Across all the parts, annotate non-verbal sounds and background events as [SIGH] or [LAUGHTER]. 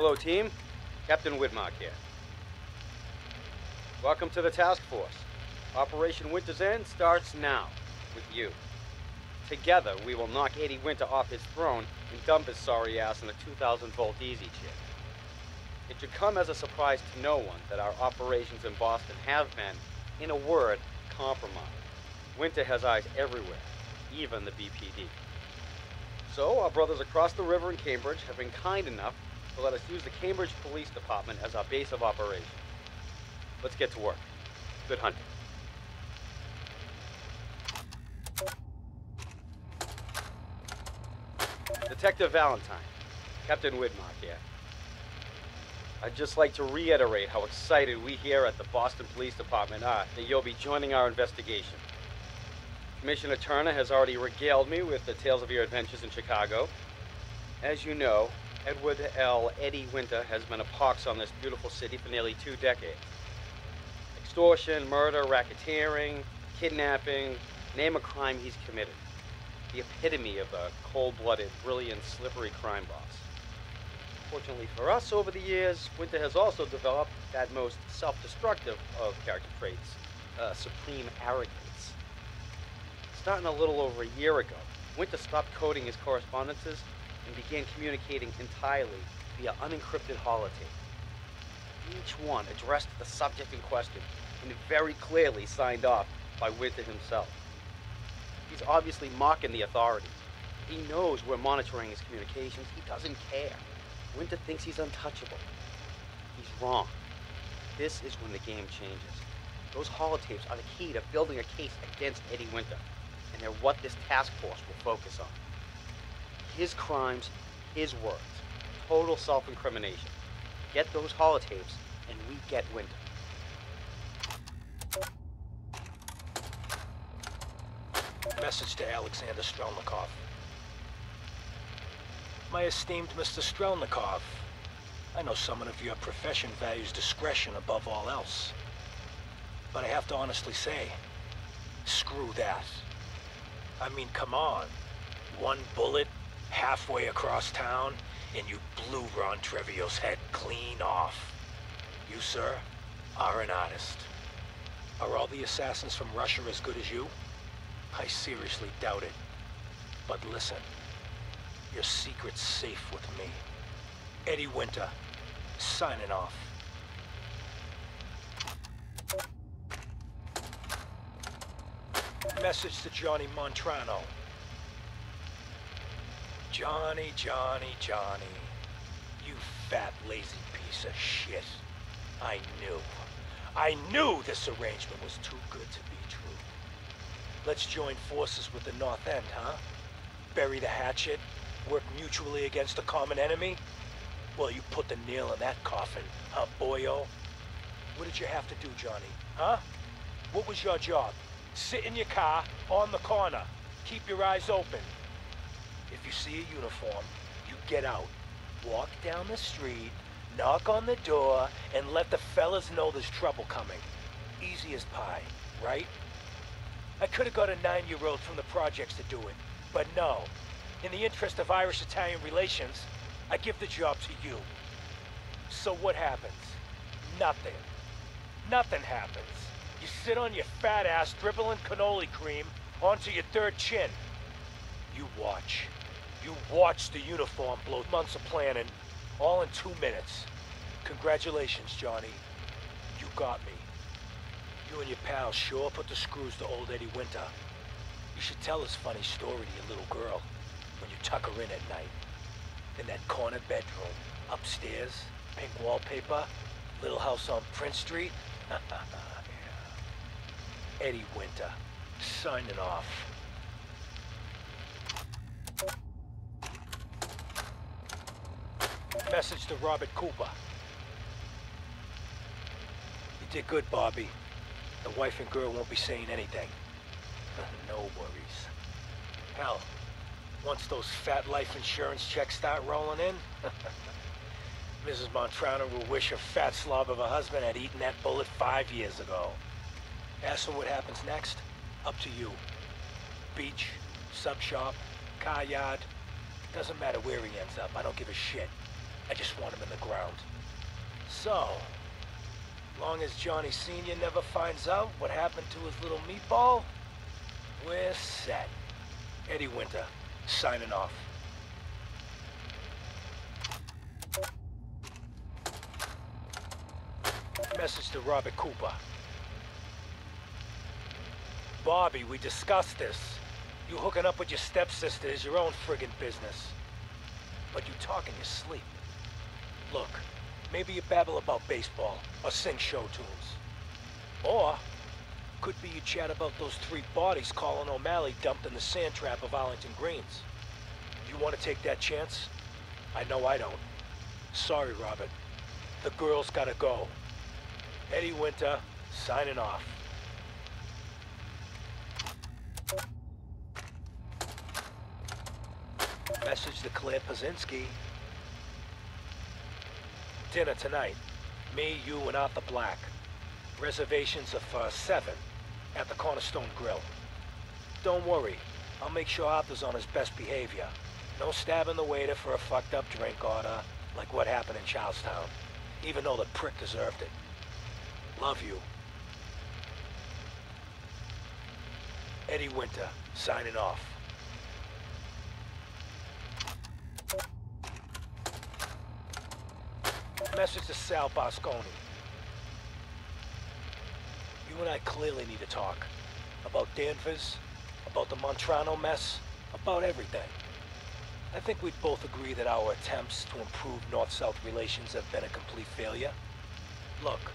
Hello, team. Captain Widmark here. Welcome to the task force. Operation Winter's End starts now, with you. Together, we will knock Eddie Winter off his throne and dump his sorry ass in a 2,000 volt easy chair. It should come as a surprise to no one that our operations in Boston have been, in a word, compromised. Winter has eyes everywhere, even the BPD. So, our brothers across the river in Cambridge have been kind enough to let us use the Cambridge Police Department as our base of operations. Let's get to work. Good hunting. Detective Valentine, Captain Widmark here. I'd just like to reiterate how excited we here at the Boston Police Department are that you'll be joining our investigation. Commissioner Turner has already regaled me with the tales of your adventures in Chicago. As you know, Edward L. Eddie Winter has been a pox on this beautiful city for nearly two decades. Extortion, murder, racketeering, kidnapping, name a crime he's committed. The epitome of a cold-blooded, brilliant, slippery crime boss. Fortunately for us, over the years, Winter has also developed that most self-destructive of character traits, uh, supreme arrogance. Starting a little over a year ago, Winter stopped coding his correspondences and began communicating entirely via unencrypted holotape. Each one addressed the subject in question and very clearly signed off by Winter himself. He's obviously mocking the authorities. He knows we're monitoring his communications. He doesn't care. Winter thinks he's untouchable. He's wrong. This is when the game changes. Those holotapes are the key to building a case against Eddie Winter, and they're what this task force will focus on. His crimes, his words. Total self-incrimination. Get those holotapes, and we get Winter. Message to Alexander Strelnikov. My esteemed Mr. Strelnikov, I know someone of your profession values discretion above all else. But I have to honestly say, screw that. I mean, come on. One bullet, halfway across town, and you blew Ron Trevio's head clean off. You, sir, are an artist. Are all the assassins from Russia as good as you? I seriously doubt it. But listen, your secret's safe with me. Eddie Winter, signing off. Message to Johnny Montrano. Johnny, Johnny, Johnny. You fat, lazy piece of shit. I knew. I knew this arrangement was too good to be true. Let's join forces with the North End, huh? Bury the hatchet, work mutually against a common enemy? Well, you put the nail in that coffin, huh, boyo? What did you have to do, Johnny? Huh? What was your job? Sit in your car, on the corner. Keep your eyes open. If you see a uniform, you get out. Walk down the street, knock on the door, and let the fellas know there's trouble coming. Easy as pie, right? I could have got a nine-year-old from the projects to do it, but no. In the interest of Irish-Italian relations, I give the job to you. So what happens? Nothing. Nothing happens. You sit on your fat ass dribbling cannoli cream onto your third chin. You watch. You watched the uniform blow months of planning, all in two minutes. Congratulations, Johnny. You got me. You and your pals sure put the screws to old Eddie Winter. You should tell this funny story to your little girl when you tuck her in at night. In that corner bedroom, upstairs, pink wallpaper, little house on Prince Street. [LAUGHS] yeah. Eddie Winter, signing off. Message to Robert Cooper. You did good, Bobby. The wife and girl won't be saying anything. [LAUGHS] no worries. Hell, once those fat life insurance checks start rolling in, [LAUGHS] Mrs. Montrano will wish her fat slob of a husband had eaten that bullet five years ago. As for what happens next, up to you. Beach, sub shop, car yard, doesn't matter where he ends up, I don't give a shit. I just want him in the ground. So, long as Johnny Sr. never finds out what happened to his little meatball, we're set. Eddie Winter, signing off. Message to Robert Cooper. Bobby, we discussed this. You hooking up with your stepsister is your own friggin' business. But you talk in your sleep. Look, maybe you babble about baseball or sing show tunes. Or, could be you chat about those three bodies Colin O'Malley dumped in the sand trap of Arlington Greens. You want to take that chance? I know I don't. Sorry, Robert. The girl's gotta go. Eddie Winter, signing off. Message to Claire Pazinski. Dinner tonight. Me, you, and Arthur Black. Reservations are for 7 at the Cornerstone Grill. Don't worry. I'll make sure Arthur's on his best behavior. No stabbing the waiter for a fucked up drink order, like what happened in Charlestown. Even though the prick deserved it. Love you. Eddie Winter, signing off. Message to Sal Bosconi. You and I clearly need to talk. About Danvers, about the Montrano mess, about everything. I think we'd both agree that our attempts to improve North-South relations have been a complete failure. Look,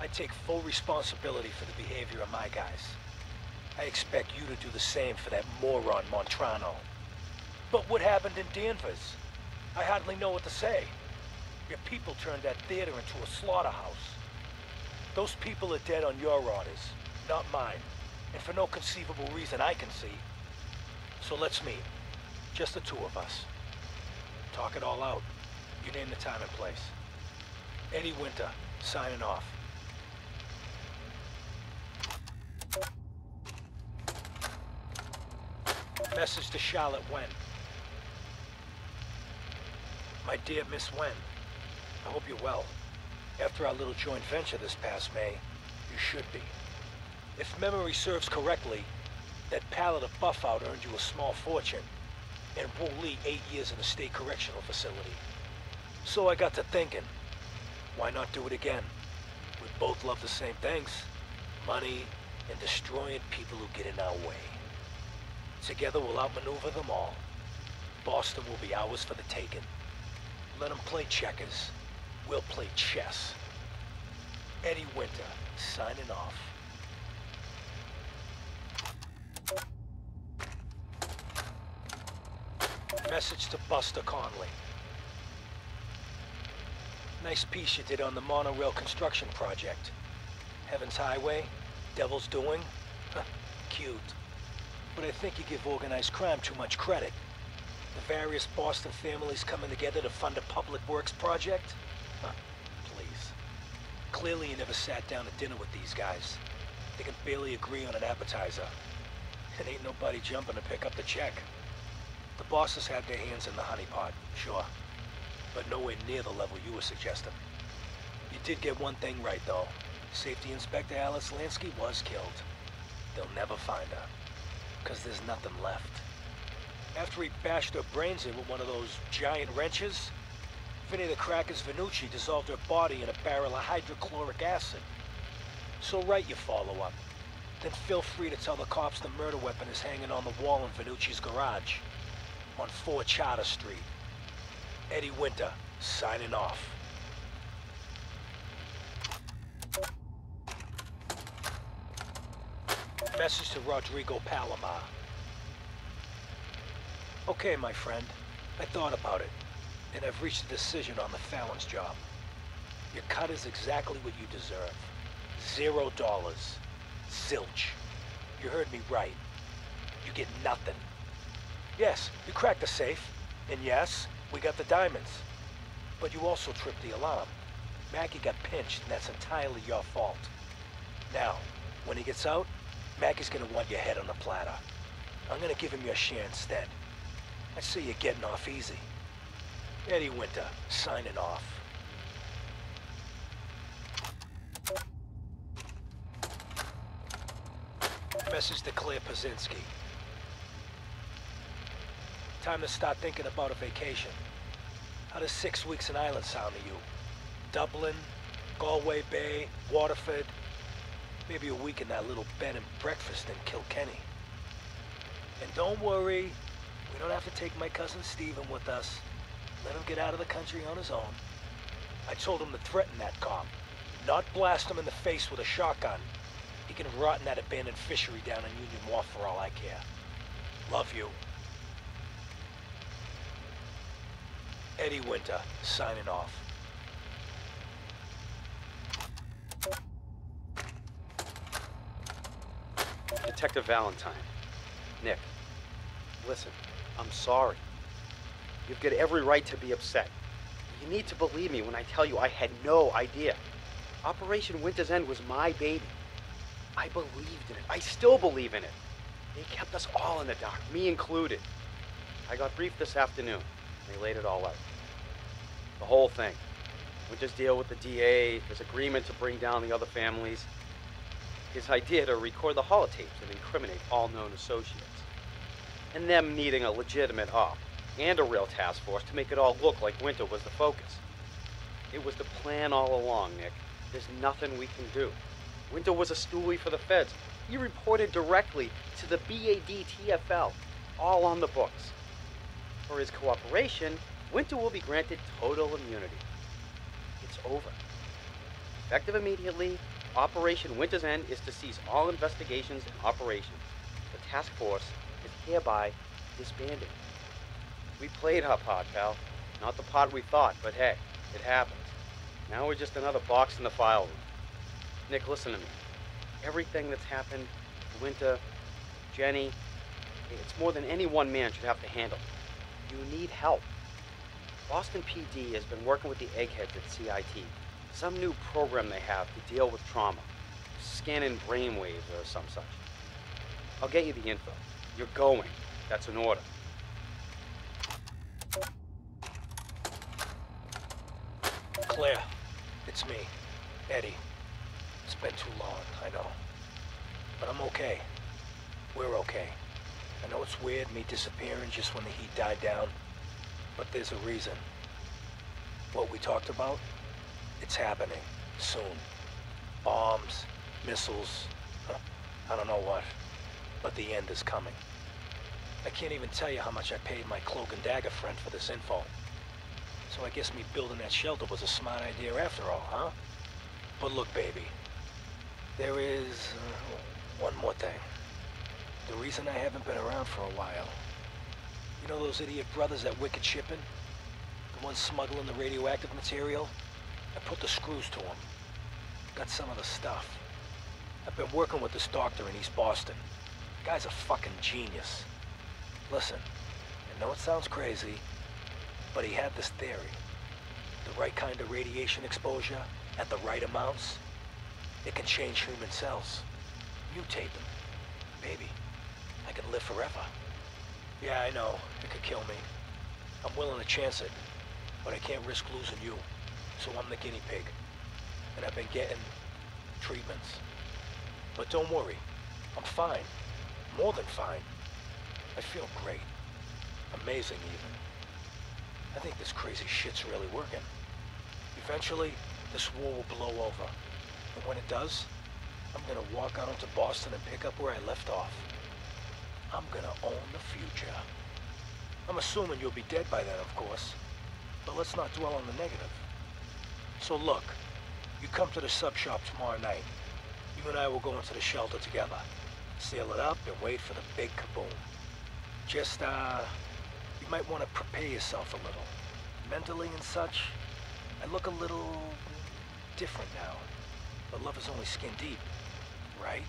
I take full responsibility for the behavior of my guys. I expect you to do the same for that moron Montrano. But what happened in Danvers? I hardly know what to say. Your people turned that theater into a slaughterhouse. Those people are dead on your orders, not mine. And for no conceivable reason I can see. So let's meet. Just the two of us. Talk it all out. You name the time and place. Eddie Winter, signing off. Message to Charlotte Wen. My dear Miss Wen, I hope you're well. After our little joint venture this past May, you should be. If memory serves correctly, that pallet of Buffout earned you a small fortune, and Wu Li eight years in a state correctional facility. So I got to thinking, why not do it again? We both love the same things. Money and destroying people who get in our way. Together we'll outmaneuver them all. Boston will be ours for the taking. Let them play checkers. We'll play chess. Eddie Winter, signing off. Message to Buster Conley. Nice piece you did on the monorail construction project. Heaven's Highway, Devil's Doing. Cute. But I think you give organized crime too much credit. The various Boston families coming together to fund a public works project? Please. Clearly you never sat down to dinner with these guys. They can barely agree on an appetizer. And ain't nobody jumping to pick up the check. The bosses had their hands in the honeypot, sure. But nowhere near the level you were suggesting. You did get one thing right, though. Safety Inspector Alice Lansky was killed. They'll never find her. Because there's nothing left. After he bashed her brains in with one of those giant wrenches, Vinny the Cracker's Venucci dissolved her body in a barrel of hydrochloric acid. So write your follow-up. Then feel free to tell the cops the murder weapon is hanging on the wall in Venucci's garage. On 4 Charter Street. Eddie Winter, signing off. Message to Rodrigo Palomar. Okay, my friend. I thought about it, and I've reached a decision on the Fallon's job. Your cut is exactly what you deserve. Zero dollars. Zilch. You heard me right. You get nothing. Yes, you cracked the safe. And yes, we got the diamonds. But you also tripped the alarm. Mackey got pinched, and that's entirely your fault. Now, when he gets out, Mackey's gonna want your head on a platter. I'm gonna give him your share instead. I see you're getting off easy. Eddie Winter, signing off. Message to Claire Pazinski. Time to start thinking about a vacation. How does six weeks in Ireland sound to you? Dublin, Galway Bay, Waterford, maybe a week in that little bed and breakfast in Kilkenny. And don't worry, we don't have to take my cousin Stephen with us. Let him get out of the country on his own. I told him to threaten that cop, not blast him in the face with a shotgun. He can rot in that abandoned fishery down in Union Wharf for all I care. Love you. Eddie Winter, signing off. Detective Valentine. Nick, listen, I'm sorry. You've got every right to be upset. You need to believe me when I tell you I had no idea. Operation Winter's End was my baby. I believed in it. I still believe in it. They kept us all in the dark, me included. I got briefed this afternoon. They laid it all out. The whole thing. Winter's deal with the DA, his agreement to bring down the other families, his idea to record the holotapes and incriminate all known associates, and them needing a legitimate op and a real task force to make it all look like Winter was the focus. It was the plan all along, Nick. There's nothing we can do. Winter was a stoolie for the feds. He reported directly to the BADTFL, all on the books. For his cooperation, Winter will be granted total immunity. It's over. Effective immediately, Operation Winter's End is to cease all investigations and operations. The task force is hereby disbanded. We played our part, pal. Not the part we thought, but hey, it happens. Now we're just another box in the file room. Nick, listen to me. Everything that's happened, Winter, Jenny, it's more than any one man should have to handle. You need help. Boston PD has been working with the eggheads at CIT. Some new program they have to deal with trauma. Scanning brainwaves or some such. I'll get you the info. You're going. That's an order. Claire, it's me, Eddie. It's been too long, I know. But I'm okay. We're okay. I know it's weird me disappearing just when the heat died down, but there's a reason. What we talked about, it's happening. Soon. Bombs, missiles, [LAUGHS] I don't know what. But the end is coming. I can't even tell you how much I paid my cloak and dagger friend for this info. So I guess me building that shelter was a smart idea after all, huh? But look, baby. There is uh, one more thing. The reason I haven't been around for a while. You know those idiot brothers at Wicked Shipping? The ones smuggling the radioactive material? I put the screws to them. Got some of the stuff. I've been working with this doctor in East Boston. The Guy's a fucking genius. Listen, I know it sounds crazy, but he had this theory. The right kind of radiation exposure, at the right amounts, it can change human cells. Mutate them. Maybe. I can live forever. Yeah, I know. It could kill me. I'm willing to chance it, but I can't risk losing you. So I'm the guinea pig. And I've been getting treatments. But don't worry. I'm fine. More than fine. I feel great. Amazing, even. I think this crazy shit's really working. Eventually, this war will blow over. And when it does, I'm gonna walk out into Boston and pick up where I left off. I'm gonna own the future. I'm assuming you'll be dead by then, of course. But let's not dwell on the negative. So look, you come to the sub shop tomorrow night. You and I will go into the shelter together. Seal it up and wait for the big kaboom. Just, uh, you might want to prepare yourself a little. Mentally and such, I look a little different now. But love is only skin deep, right?